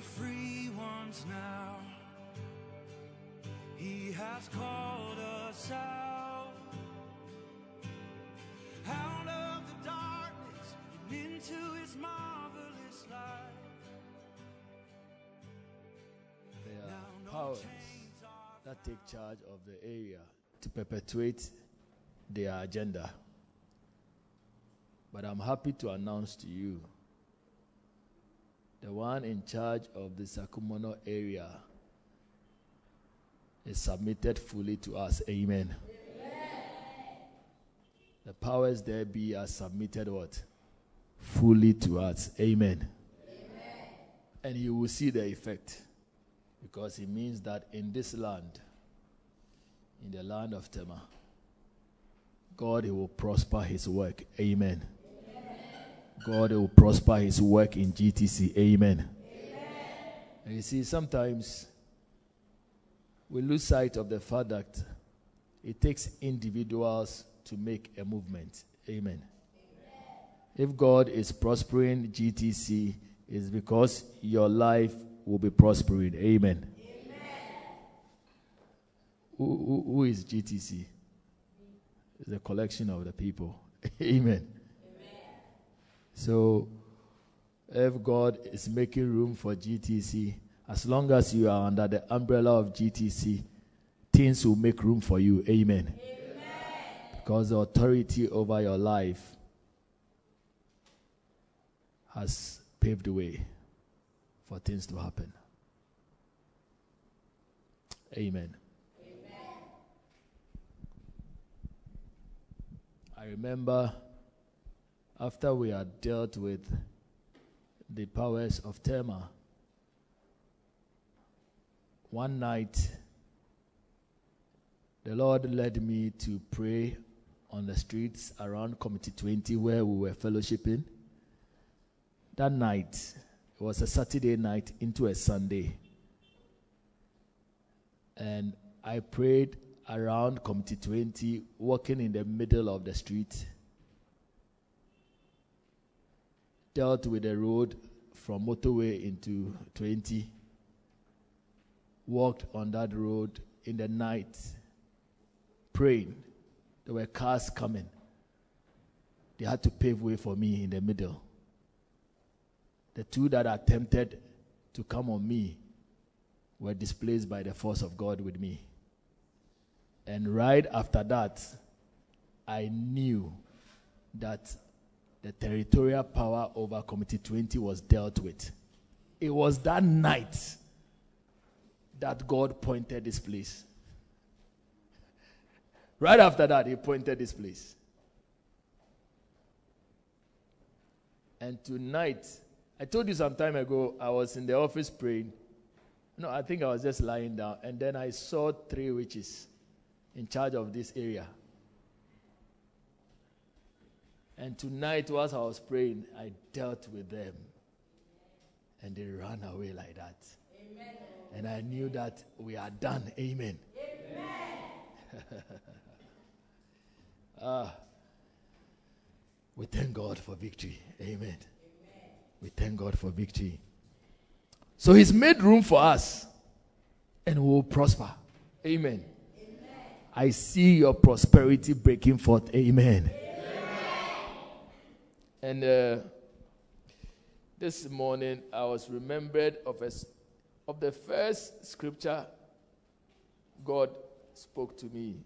free ones now. He has called us out, out of the darkness and into his marvelous light. There are powers that take charge of the area to perpetuate their agenda. But I'm happy to announce to you the one in charge of the Sakumono area is submitted fully to us. Amen. The powers there be are submitted what? Fully to us. Amen. And you will see the effect because it means that in this land, in the land of Tema, God will prosper his work. Amen. God will prosper his work in GTC. Amen. And you see, sometimes we lose sight of the fact that it takes individuals to make a movement. Amen. If God is prospering GTC, it's because your life will be prospering. Amen. Who, who, who is GTC? It's a collection of the people. Amen. So, if God is making room for GTC, as long as you are under the umbrella of GTC, things will make room for you. Amen. Because the authority over your life has paved the way for things to happen. Amen. I remember after we had dealt with the powers of Tema, one night the Lord led me to pray on the streets around Community 20 where we were fellowshipping. That night, it was a Saturday night into a Sunday. And I prayed around Community 20, walking in the middle of the street. Dealt with the road from motorway into 20. Walked on that road in the night, praying. There were cars coming. They had to pave way for me in the middle. The two that attempted to come on me were displaced by the force of God with me. And right after that, I knew that the territorial power over Community 20 was dealt with. It was that night that God pointed this place. Right after that, He pointed this place. And tonight, I told you some time ago, I was in the office praying. No, I think I was just lying down. And then I saw three witches in charge of this area. And tonight, whilst I was praying, I dealt with them. And they ran away like that. Amen. And I knew that we are done. Amen. Amen. ah, we thank God for victory. Amen. Amen. We thank God for victory. So He's made room for us and we will prosper. Amen. Amen. I see your prosperity breaking forth. Amen. And uh, this morning I was remembered of, a, of the first scripture God spoke to me.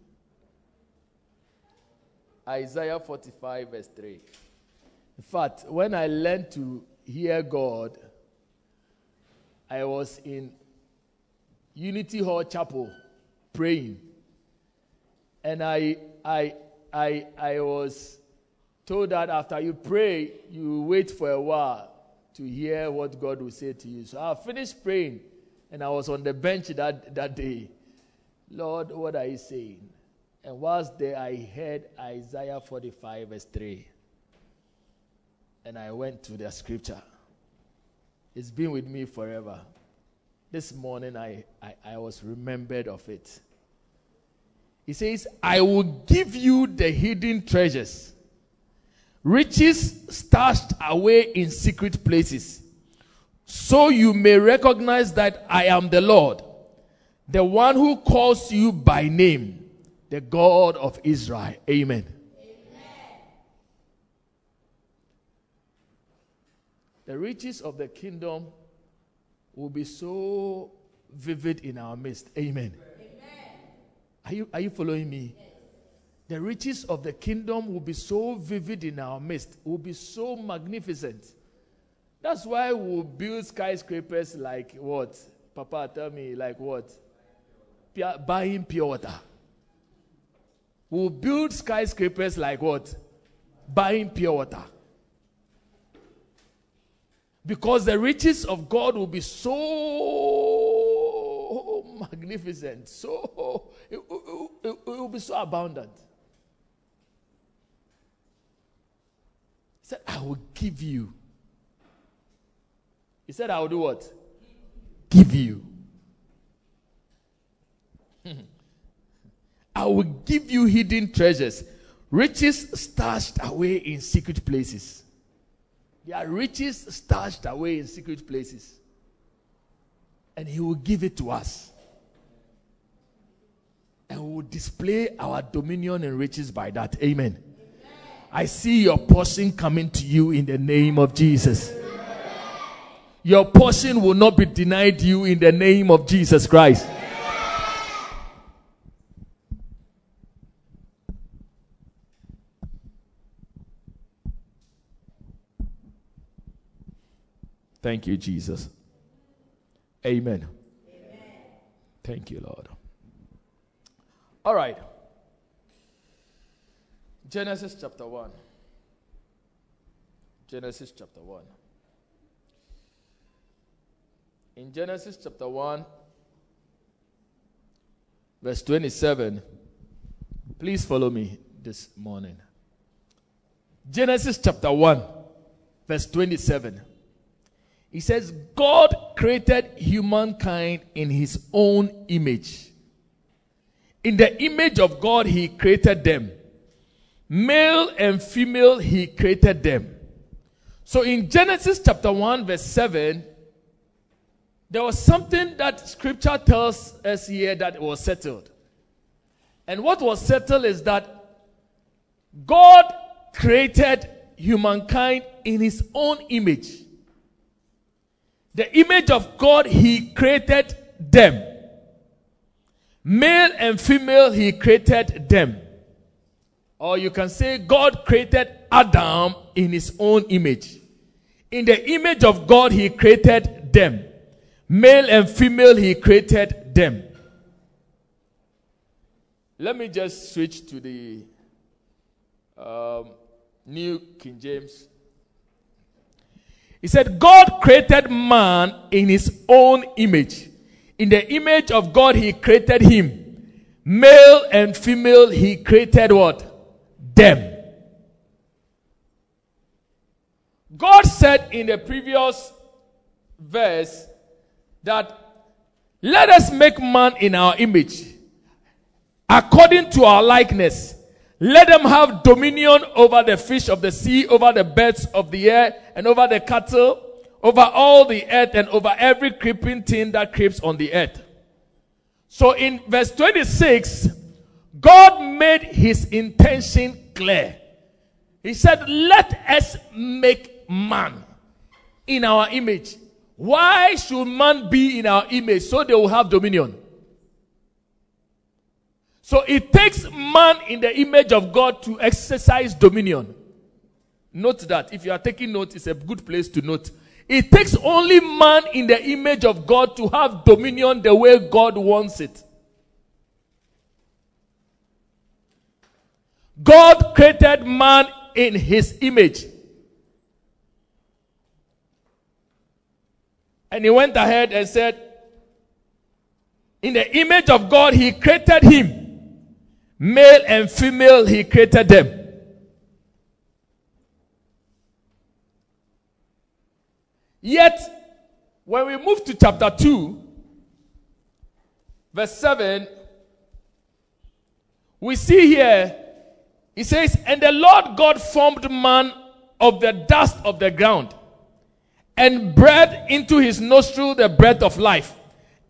Isaiah 45, verse 3. In fact, when I learned to hear God, I was in Unity Hall Chapel praying. And I, I, I, I was told that after you pray, you wait for a while to hear what God will say to you. So I finished praying and I was on the bench that, that day. Lord, what are you saying? And whilst there, I heard Isaiah 45, verse 3. And I went to the scripture. It's been with me forever. This morning, I, I, I was remembered of it. He says, I will give you the hidden treasures, riches stashed away in secret places, so you may recognize that I am the Lord, the one who calls you by name, the God of Israel. Amen. The riches of the kingdom will be so vivid in our midst. Amen. Are you, are you following me? The riches of the kingdom will be so vivid in our midst, will be so magnificent. That's why we'll build skyscrapers like what? Papa, tell me, like what? Pure, buying pure water. We'll build skyscrapers like what? Buying pure water. Because the riches of God will be so magnificent, so it, it, it, it will be so abundant. Said, I will give you. He said, I will do what? Give you. I will give you hidden treasures, riches stashed away in secret places. There are riches stashed away in secret places. And He will give it to us. And we will display our dominion and riches by that. Amen. I see your portion coming to you in the name of Jesus. Your portion will not be denied you in the name of Jesus Christ. Thank you, Jesus. Amen. Amen. Thank you, Lord. All right. Genesis chapter 1. Genesis chapter 1. In Genesis chapter 1, verse 27, please follow me this morning. Genesis chapter 1, verse 27. He says, God created humankind in his own image. In the image of God, he created them. Male and female, he created them. So in Genesis chapter 1, verse 7, there was something that scripture tells us here that was settled. And what was settled is that God created humankind in his own image. The image of God, He created them. Male and female, He created them. Or you can say, God created Adam in His own image. In the image of God, He created them. Male and female, He created them. Let me just switch to the um, New King James he said, God created man in his own image. In the image of God, he created him. Male and female, he created what? Them. God said in the previous verse that let us make man in our image, according to our likeness. Let them have dominion over the fish of the sea, over the birds of the air, and over the cattle, over all the earth, and over every creeping thing that creeps on the earth. So in verse 26, God made his intention clear. He said, Let us make man in our image. Why should man be in our image? So they will have dominion. So it takes man in the image of God to exercise dominion. Note that. If you are taking note, it's a good place to note. It takes only man in the image of God to have dominion the way God wants it. God created man in his image. And he went ahead and said, In the image of God, he created him. Male and female, he created them. Yet, when we move to chapter 2, verse 7, we see here, he says, And the Lord God formed man of the dust of the ground and breathed into his nostril the breath of life,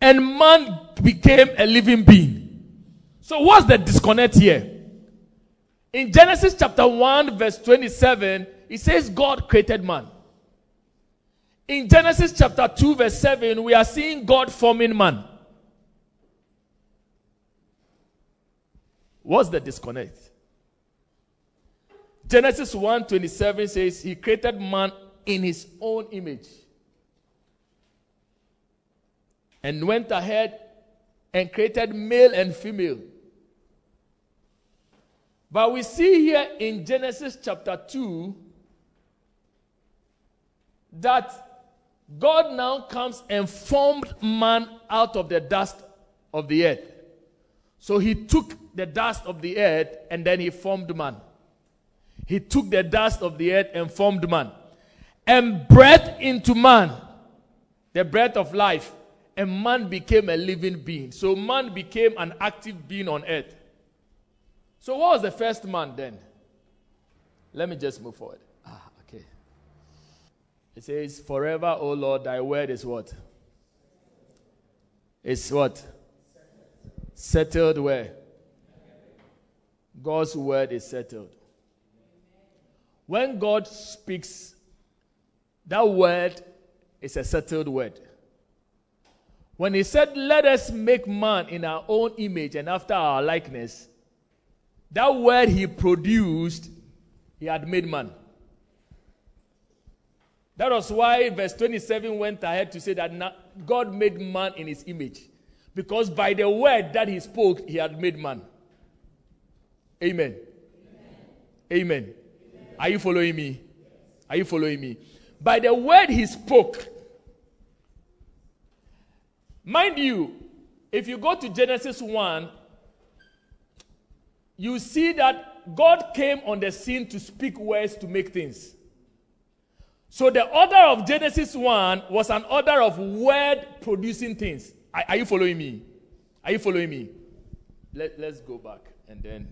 and man became a living being. So, what's the disconnect here? In Genesis chapter 1, verse 27, it says God created man. In Genesis chapter 2, verse 7, we are seeing God forming man. What's the disconnect? Genesis 1 27 says, He created man in his own image and went ahead and created male and female. But we see here in Genesis chapter 2 that God now comes and formed man out of the dust of the earth. So he took the dust of the earth and then he formed man. He took the dust of the earth and formed man and breathed into man the breath of life, and man became a living being. So man became an active being on earth. So, what was the first man then? Let me just move forward. Ah, okay. It says, Forever, O Lord, thy word is what? It's what? Settled where? God's word is settled. When God speaks, that word is a settled word. When he said, Let us make man in our own image and after our likeness, that word he produced, he had made man. That was why verse 27 went ahead to say that God made man in his image. Because by the word that he spoke, he had made man. Amen. Amen. Amen. Are you following me? Are you following me? By the word he spoke. Mind you, if you go to Genesis 1, you see that God came on the scene to speak words to make things. So the order of Genesis 1 was an order of word producing things. Are, are you following me? Are you following me? Let, let's go back and then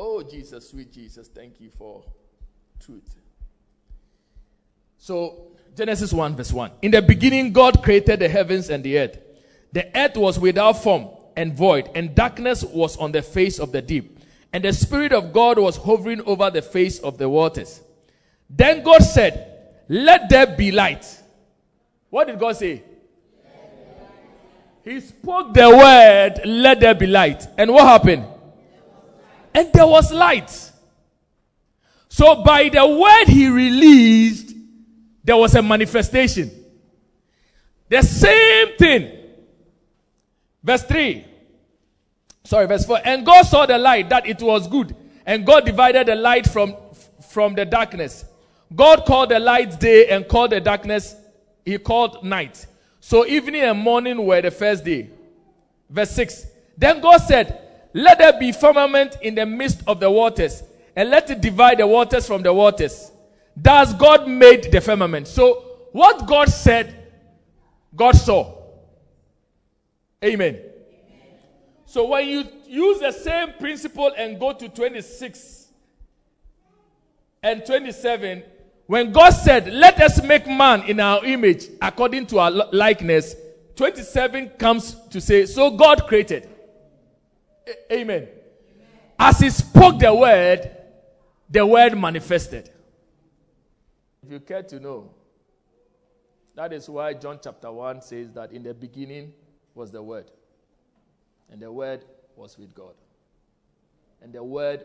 Oh, Jesus, sweet Jesus, thank you for truth. So, Genesis 1, verse 1. In the beginning, God created the heavens and the earth. The earth was without form and void, and darkness was on the face of the deep. And the Spirit of God was hovering over the face of the waters. Then God said, Let there be light. What did God say? He spoke the word, Let there be light. And what happened? And there was light. So, by the word he released, there was a manifestation. The same thing. Verse 3. Sorry, verse 4. And God saw the light that it was good. And God divided the light from, from the darkness. God called the light day and called the darkness, he called night. So evening and morning were the first day. Verse 6. Then God said, let there be firmament in the midst of the waters, and let it divide the waters from the waters. Thus God made the firmament. So what God said, God saw. Amen. So when you use the same principle and go to 26 and 27, when God said, Let us make man in our image according to our likeness, 27 comes to say, So God created. Amen. As he spoke the word, the word manifested. If you care to know, that is why John chapter 1 says that in the beginning was the word, and the word was with God. And the word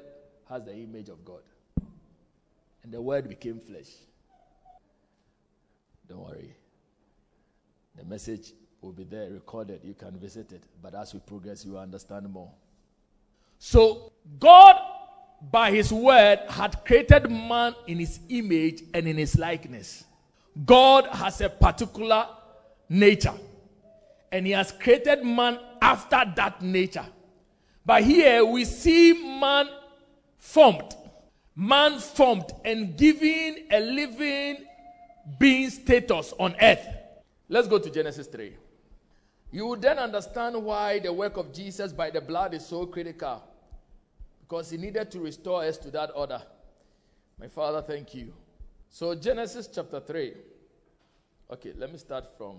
has the image of God. And the word became flesh. Don't worry. The message will be there recorded. You can visit it. But as we progress, you will understand more. So, God, by His word, had created man in His image and in His likeness. God has a particular nature, and He has created man after that nature. But here we see man formed, man formed and given a living being status on earth. Let's go to Genesis 3. You will then understand why the work of Jesus by the blood is so critical because he needed to restore us to that order. My Father, thank you. So Genesis chapter 3. Okay, let me start from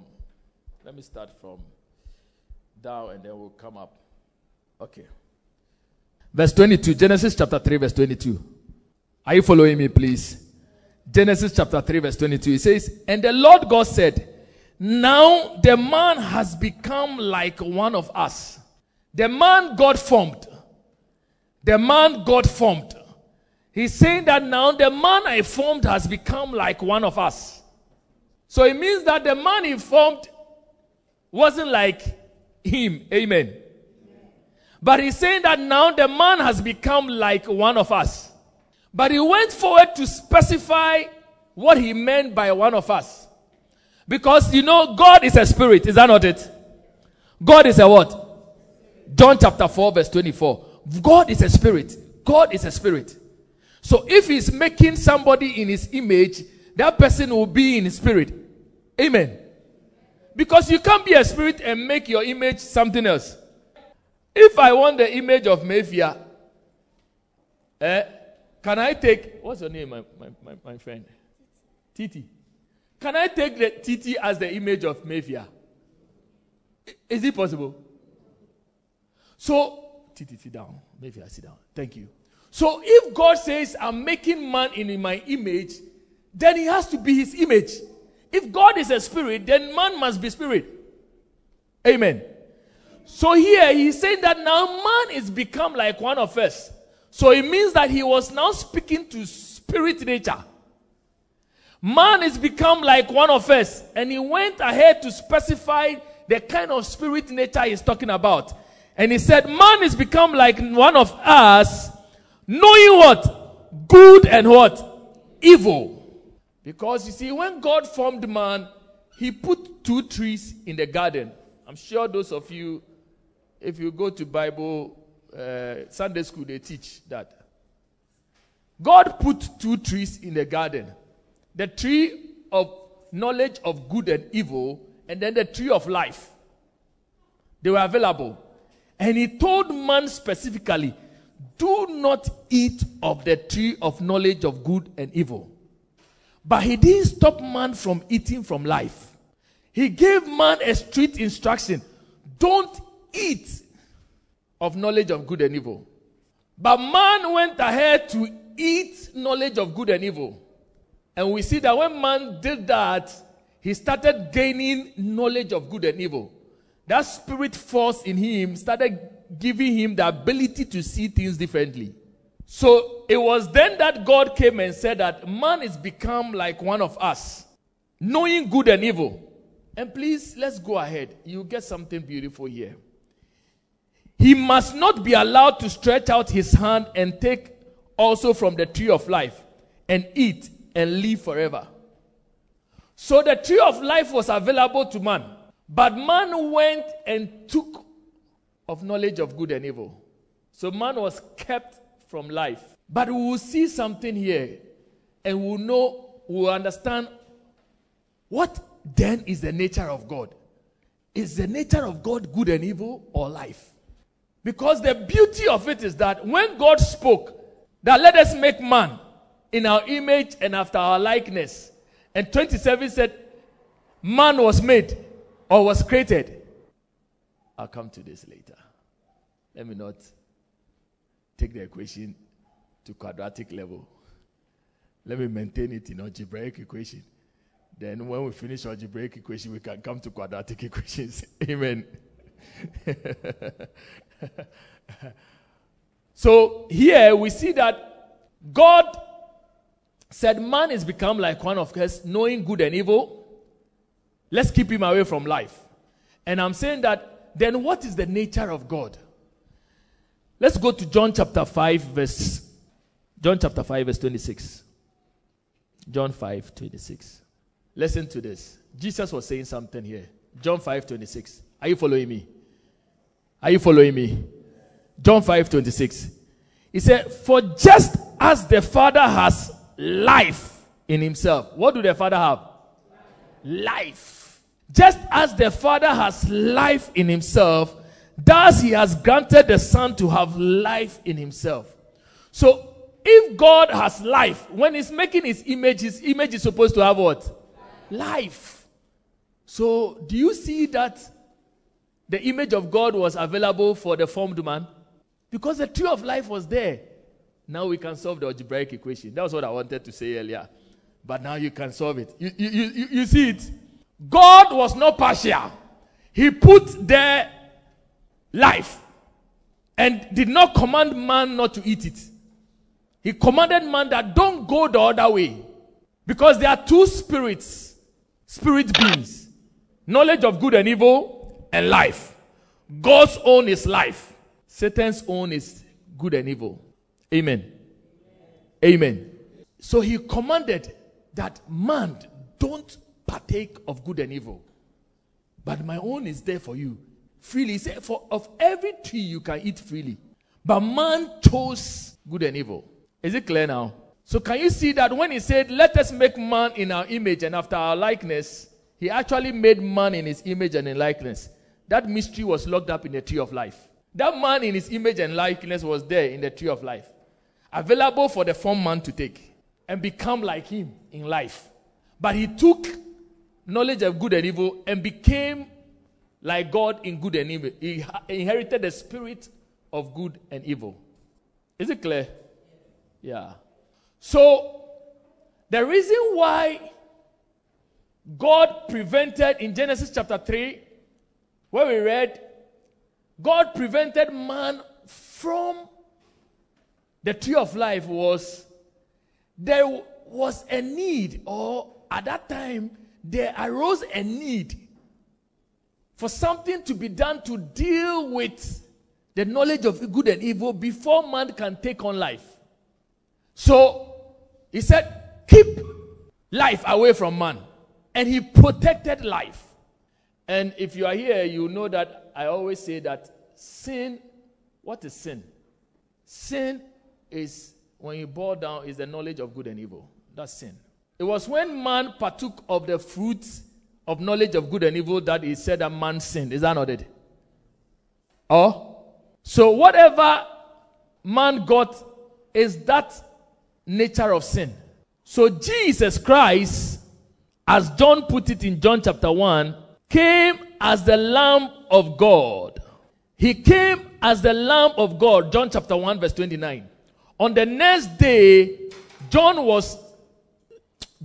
let me start from down and then we'll come up. Okay. Verse 22, Genesis chapter 3, verse 22. Are you following me, please? Genesis chapter 3, verse 22. It says, And the Lord God said, Now the man has become like one of us. The man God formed. The man God formed. He's saying that now the man I formed has become like one of us. So it means that the man he formed wasn't like him. Amen. But he's saying that now the man has become like one of us. But he went forward to specify what he meant by one of us. Because you know, God is a spirit. Is that not it? God is a what? John chapter 4, verse 24. God is a spirit. God is a spirit. So if he's making somebody in his image, that person will be in his spirit. Amen. Because you can't be a spirit and make your image something else. If I want the image of Mayfair, eh, can I take, what's your name, my, my, my, my friend? Titi. Can I take the Titi as the image of Mayfair? Is it possible? So, Titi, sit down. Mayfair, sit down. Thank you. So, if God says, I'm making man in my image, then he has to be his image. If God is a spirit, then man must be spirit. Amen. So here he's saying that now man is become like one of us. So it means that he was now speaking to spirit nature. Man is become like one of us, and he went ahead to specify the kind of spirit nature he's talking about. And he said, Man is become like one of us, knowing what? Good and what? Evil. Because you see, when God formed man, he put two trees in the garden. I'm sure those of you, if you go to Bible uh, Sunday school, they teach that. God put two trees in the garden the tree of knowledge of good and evil, and then the tree of life. They were available. And he told man specifically, do not eat of the tree of knowledge of good and evil. But he didn't stop man from eating from life. He gave man a strict instruction don't eat of knowledge of good and evil. But man went ahead to eat knowledge of good and evil. And we see that when man did that, he started gaining knowledge of good and evil. That spirit force in him started giving him the ability to see things differently. So it was then that God came and said that man is become like one of us, knowing good and evil. And please, let's go ahead. You get something beautiful here. He must not be allowed to stretch out his hand and take also from the tree of life and eat and live forever. So the tree of life was available to man, but man went and took of knowledge of good and evil. So man was kept from life. But we will see something here and we'll know, we'll understand what then is the nature of God. Is the nature of God good and evil or life? Because the beauty of it is that when God spoke, that let us make man in our image and after our likeness. And 27 said, man was made or was created. I'll come to this later. Let me not take the equation to quadratic level. Let me maintain it in algebraic equation. Then when we finish algebraic equation, we can come to quadratic equations. Amen. so here we see that God said man is become like one of us, knowing good and evil. Let's keep him away from life. And I'm saying that then what is the nature of God? Let's go to John chapter 5, verse John chapter 5, verse 26. John 5, 26. Listen to this. Jesus was saying something here. John 5, 26. Are you following me? Are you following me? John 5, 26. He said, For just as the Father has life in himself, what do the Father have? Life. Just as the Father has life in himself, thus he has granted the Son to have life in himself. So if God has life, when He's making His image, His image is supposed to have what? Life. So, do you see that the image of God was available for the formed man? Because the tree of life was there. Now we can solve the algebraic equation. That was what I wanted to say earlier. But now you can solve it. You, you, you, you see it? God was not partial. He put their life and did not command man not to eat it. He commanded man that don't go the other way. Because there are two spirits, spirit beings knowledge of good and evil, and life. God's own is life, Satan's own is good and evil. Amen. Amen. So he commanded that man don't partake of good and evil. But my own is there for you. Freely. For of every tree you can eat freely. But man chose good and evil. Is it clear now? So can you see that when he said, Let us make man in our image and after our likeness, he actually made man in his image and in likeness. That mystery was locked up in the tree of life. That man in his image and likeness was there in the tree of life, available for the form man to take and become like him in life. But he took knowledge of good and evil and became like God in good and evil. He inherited the spirit of good and evil. Is it clear? Yeah. So, the reason why God prevented in Genesis chapter 3, where we read, God prevented man from the tree of life was there was a need, or at that time, there arose a need for something to be done to deal with the knowledge of good and evil before man can take on life. So he said, Keep life away from man. And he protected life. And if you are here, you know that I always say that sin, what is sin? Sin is, when you boil down, is the knowledge of good and evil. That's sin. It was when man partook of the fruit of knowledge of good and evil that he said that man sinned. Is that not it? Oh? So whatever man got is that nature of sin. So Jesus Christ, as John put it in John chapter 1, came as the Lamb of God. He came as the Lamb of God, John chapter 1, verse 29. On the next day, John was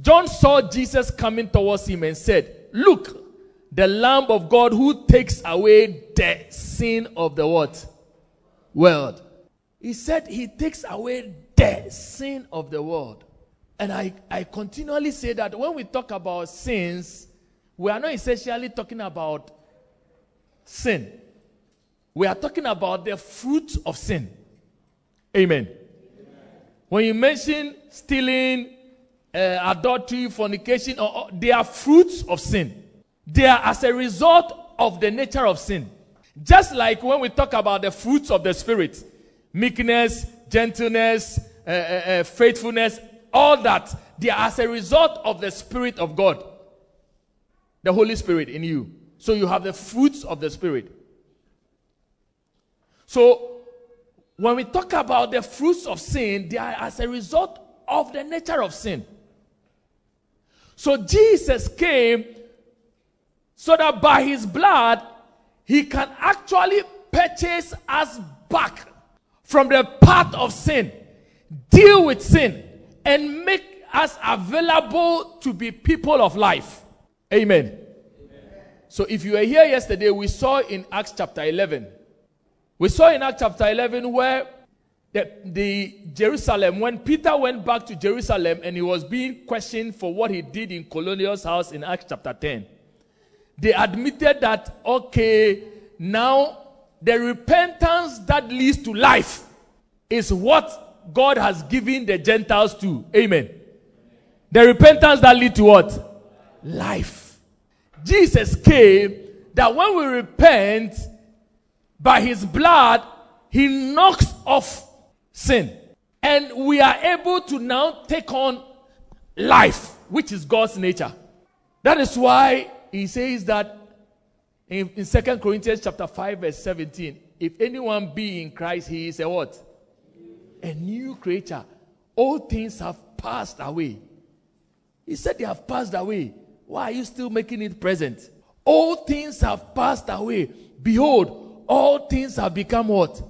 John saw Jesus coming towards him and said, Look, the Lamb of God who takes away the sin of the what? World. He said he takes away the sin of the world. And I, I continually say that when we talk about sins, we are not essentially talking about sin. We are talking about the fruit of sin. Amen. Amen. When you mention stealing, uh, adultery, fornication, or, or, they are fruits of sin. They are as a result of the nature of sin. Just like when we talk about the fruits of the Spirit meekness, gentleness, uh, uh, uh, faithfulness, all that, they are as a result of the Spirit of God, the Holy Spirit in you. So you have the fruits of the Spirit. So when we talk about the fruits of sin, they are as a result of the nature of sin. So Jesus came so that by his blood, he can actually purchase us back from the path of sin, deal with sin, and make us available to be people of life. Amen. Amen. So if you were here yesterday, we saw in Acts chapter 11. We saw in Acts chapter 11 where the, the Jerusalem, when Peter went back to Jerusalem and he was being questioned for what he did in Cornelius' house in Acts chapter 10, they admitted that, okay, now the repentance that leads to life is what God has given the Gentiles to. Amen. The repentance that leads to what? Life. Jesus came that when we repent by his blood, he knocks off sin. And we are able to now take on life, which is God's nature. That is why he says that in, in 2 Corinthians chapter 5, verse 17, if anyone be in Christ, he is a what? A new creature. all things have passed away. He said they have passed away. Why are you still making it present? All things have passed away. Behold, all things have become what?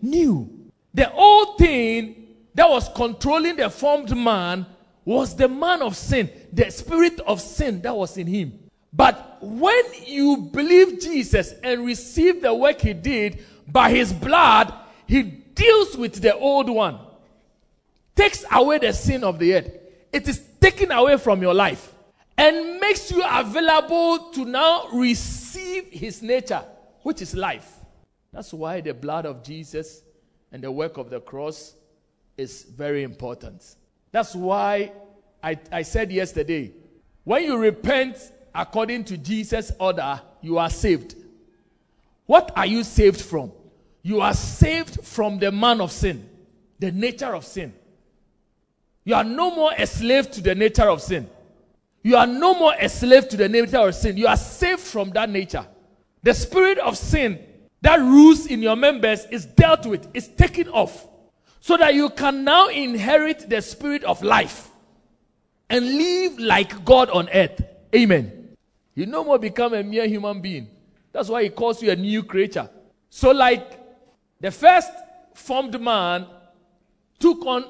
New. The old thing that was controlling the formed man was the man of sin, the spirit of sin that was in him. But when you believe Jesus and receive the work he did by his blood, he deals with the old one, takes away the sin of the earth. It is taken away from your life and makes you available to now receive his nature, which is life. That's why the blood of Jesus and the work of the cross is very important. That's why I, I said yesterday when you repent according to Jesus' order, you are saved. What are you saved from? You are saved from the man of sin, the nature of sin. You are no more a slave to the nature of sin. You are no more a slave to the nature of sin. You are saved from that nature. The spirit of sin that rules in your members is dealt with, is taken off, so that you can now inherit the spirit of life and live like God on earth. Amen. You no more become a mere human being. That's why he calls you a new creature. So, like the first formed man took on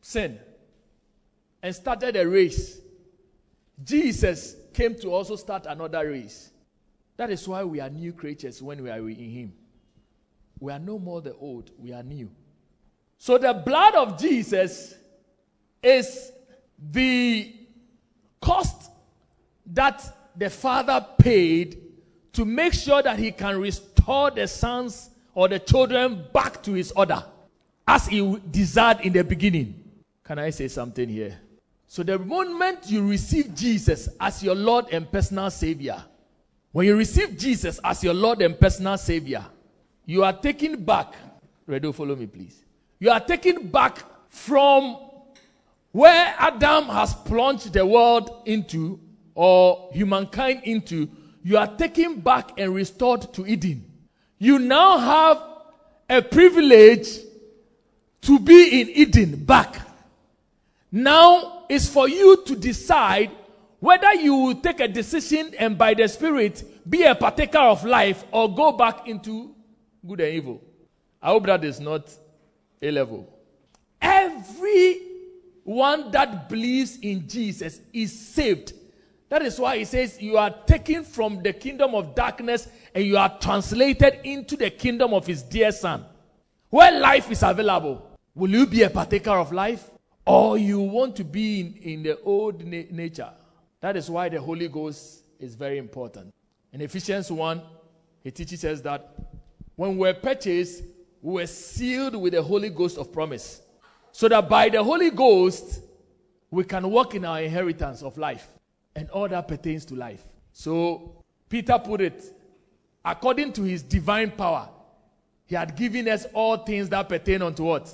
sin and started a race, Jesus came to also start another race. That is why we are new creatures when we are in Him. We are no more the old, we are new. So, the blood of Jesus is the cost that the father paid to make sure that he can restore the sons or the children back to his order as he desired in the beginning. Can I say something here? So, the moment you receive Jesus as your Lord and personal Savior, when you receive Jesus as your Lord and personal Savior, you are taken back. Redo, follow me, please. You are taken back from where Adam has plunged the world into, or humankind into, you are taken back and restored to Eden. You now have a privilege to be in Eden back. Now is for you to decide whether you will take a decision and by the Spirit be a partaker of life or go back into good and evil. I hope that is not a level. Every one that believes in Jesus is saved. That is why he says, You are taken from the kingdom of darkness and you are translated into the kingdom of his dear son, where life is available. Will you be a partaker of life? Or you want to be in, in the old na- nature? That is why the Holy Ghost is very important. In Ephesians 1, he teaches us that when we're purchased, we were sealed with the Holy Ghost of promise so that by the Holy Ghost we can walk in our inheritance of life and all that pertains to life. So Peter put it according to his divine power, he had given us all things that pertain unto what?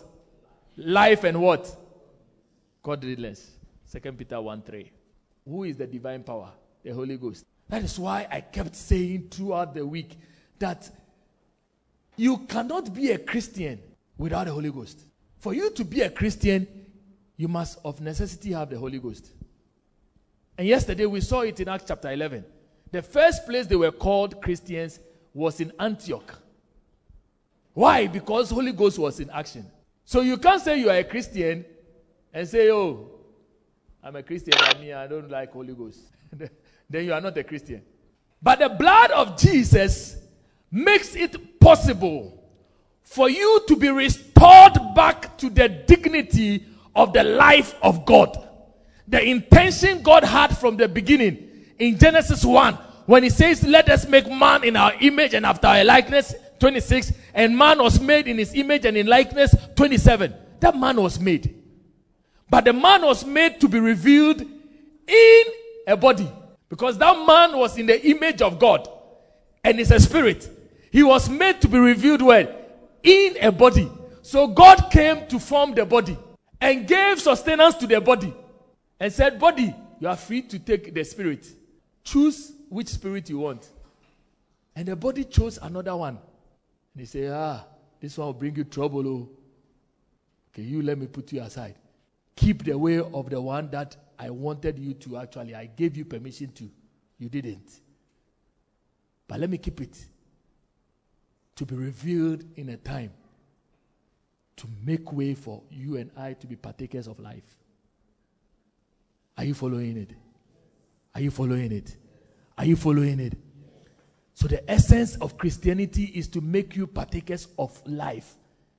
Life and what? Godliness. Second Peter 1 3. Who is the divine power? The Holy Ghost. That is why I kept saying throughout the week that you cannot be a Christian without the Holy Ghost. For you to be a Christian, you must of necessity have the Holy Ghost. And yesterday we saw it in Acts chapter 11. The first place they were called Christians was in Antioch. Why? Because Holy Ghost was in action. So you can't say you are a Christian and say, "Oh, I'm a Christian, I mean I don't like Holy Ghost." then you are not a Christian. But the blood of Jesus makes it possible for you to be restored back to the dignity of the life of God. The intention God had from the beginning in Genesis 1 when he says, Let us make man in our image and after our likeness, 26, and man was made in his image and in likeness, 27. That man was made. But the man was made to be revealed in a body because that man was in the image of God and is a spirit. He was made to be revealed well In a body. So God came to form the body and gave sustenance to the body and said, Body, you are free to take the spirit. Choose which spirit you want. And the body chose another one. And he said, Ah, this one will bring you trouble. Oh. Okay, you let me put you aside. Keep the way of the one that I wanted you to actually, I gave you permission to. You didn't. But let me keep it to be revealed in a time to make way for you and I to be partakers of life. Are you following it? Are you following it? Are you following it? So, the essence of Christianity is to make you partakers of life,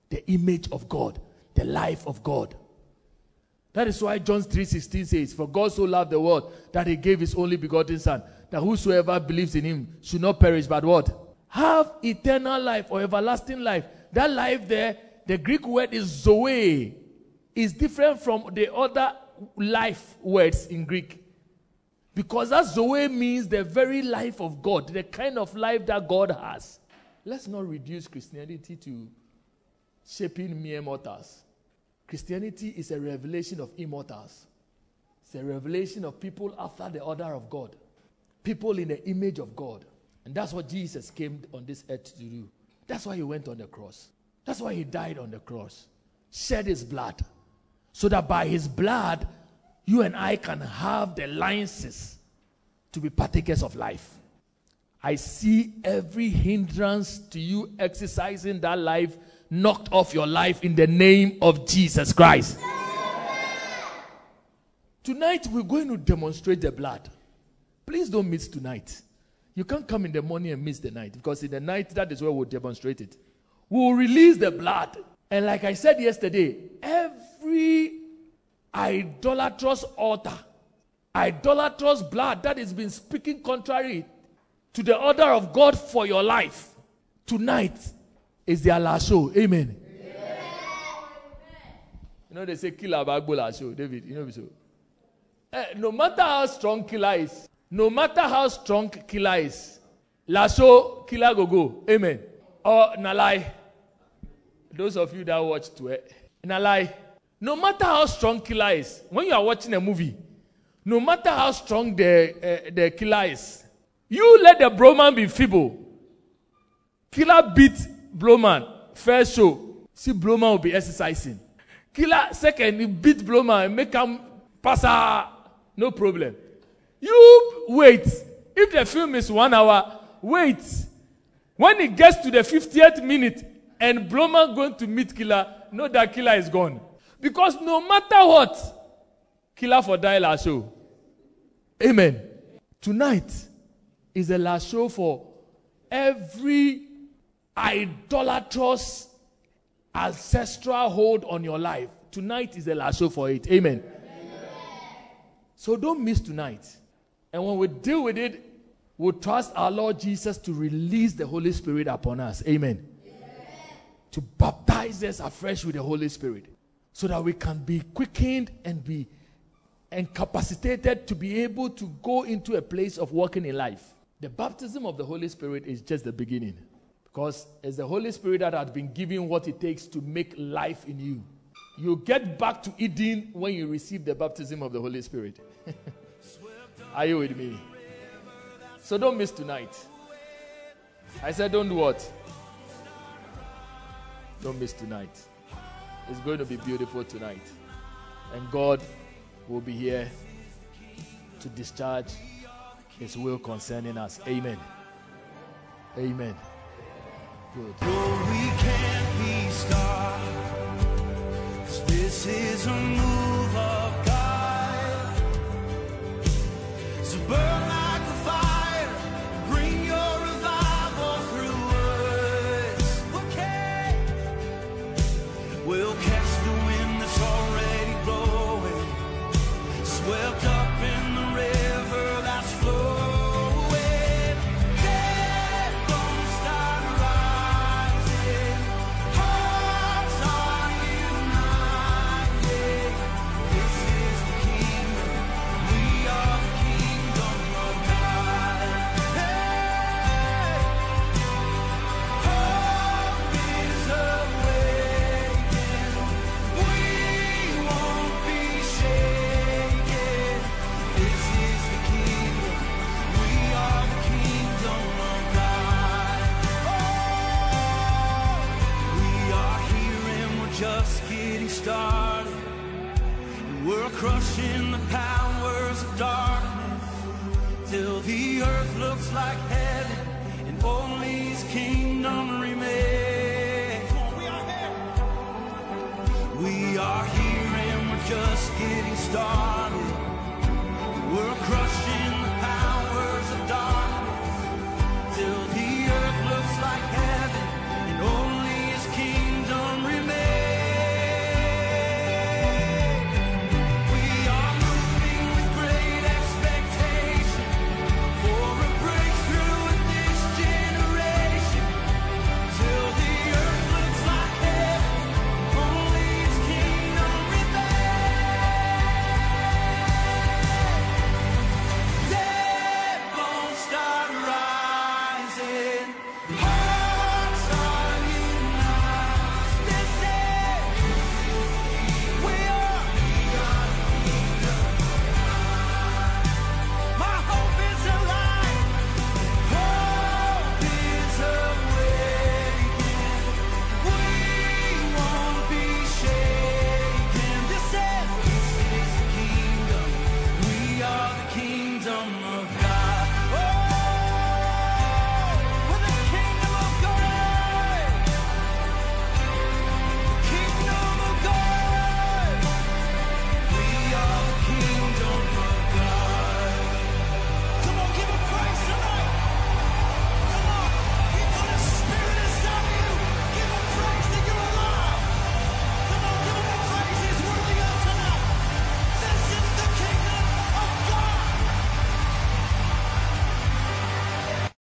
the image of God, the life of God. That is why John 3:16 says, "For God so loved the world that he gave his only begotten son, that whosoever believes in him should not perish but what? Have eternal life or everlasting life." That life there, the Greek word is zoe, is different from the other life words in Greek. Because that Zoe means the very life of God, the kind of life that God has. Let's not reduce Christianity to shaping mere mortals. Christianity is a revelation of immortals. It's a revelation of people after the order of God, people in the image of God. And that's what Jesus came on this earth to do. That's why he went on the cross. That's why he died on the cross, shed his blood, so that by his blood, you and I can have the license to be partakers of life. I see every hindrance to you exercising that life knocked off your life in the name of Jesus Christ. Tonight, we're going to demonstrate the blood. Please don't miss tonight. You can't come in the morning and miss the night because in the night, that is where we'll demonstrate it. We'll release the blood. And like I said yesterday, every idolatrous altar, idolatrous blood that has been speaking contrary to the order of God for your life, tonight is their last show. Amen. You know, they say killer bagbo last show, David. You know, so. Eh, no matter how strong killer is, no matter how strong killer is, last show killer go go. Amen. Or na lie. Those of you that watch to it, na lie. No matter how strong killer is, when you are watching a movie, no matter how strong the uh, the killer is, you let the broman be feeble. Killer beat Blowman first show. See Blowman will be exercising. Killer second, he beat Blowman make him pass no problem. You wait. If the film is one hour, wait. When it gets to the 50th minute and Blowman going to meet Killer, know that Killer is gone. Because no matter what, Killer for die last show. Amen. Tonight is the last show for every idolatrous ancestral hold on your life. Tonight is the last show for it. Amen. Amen. So don't miss tonight. And when we deal with it, we'll trust our Lord Jesus to release the Holy Spirit upon us. Amen. Amen. To baptize us afresh with the Holy Spirit so that we can be quickened and be incapacitated to be able to go into a place of walking in life. The baptism of the Holy Spirit is just the beginning. Because it's the Holy Spirit that has been given what it takes to make life in you. You get back to Eden when you receive the baptism of the Holy Spirit. Are you with me? So don't miss tonight. I said, don't do what? Don't miss tonight. It's going to be beautiful tonight. And God will be here to discharge His will concerning us. Amen. Amen. Good. we can't be stopped. This is a move